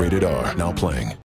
Rated R, now playing.